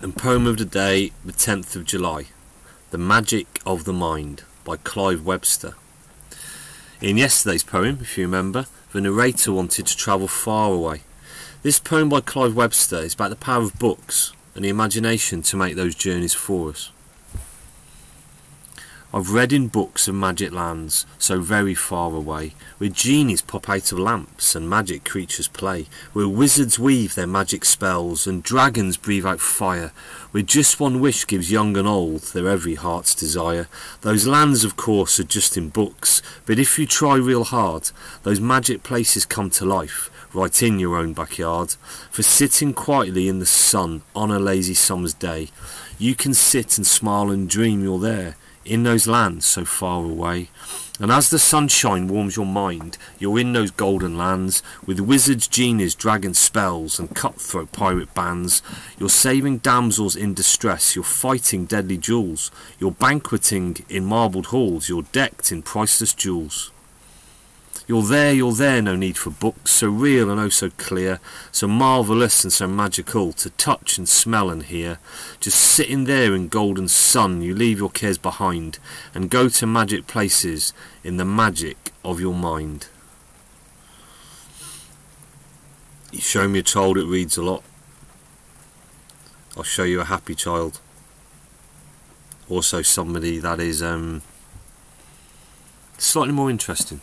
And poem of the day, the 10th of July, The Magic of the Mind by Clive Webster. In yesterday's poem, if you remember, the narrator wanted to travel far away. This poem by Clive Webster is about the power of books and the imagination to make those journeys for us. I've read in books of magic lands so very far away, where genies pop out of lamps and magic creatures play, where wizards weave their magic spells and dragons breathe out fire, where just one wish gives young and old their every heart's desire. Those lands, of course, are just in books, but if you try real hard, those magic places come to life right in your own backyard. For sitting quietly in the sun on a lazy summer's day, you can sit and smile and dream you're there in those lands so far away. And as the sunshine warms your mind, you're in those golden lands, with wizards, genies, dragon spells, and cutthroat pirate bands. You're saving damsels in distress, you're fighting deadly duels, you're banqueting in marbled halls, you're decked in priceless jewels. You're there, you're there, no need for books, so real and oh so clear, so marvellous and so magical to touch and smell and hear. Just sitting there in golden sun, you leave your cares behind and go to magic places in the magic of your mind. You show me a child that reads a lot. I'll show you a happy child. Also somebody that is um, slightly more interesting.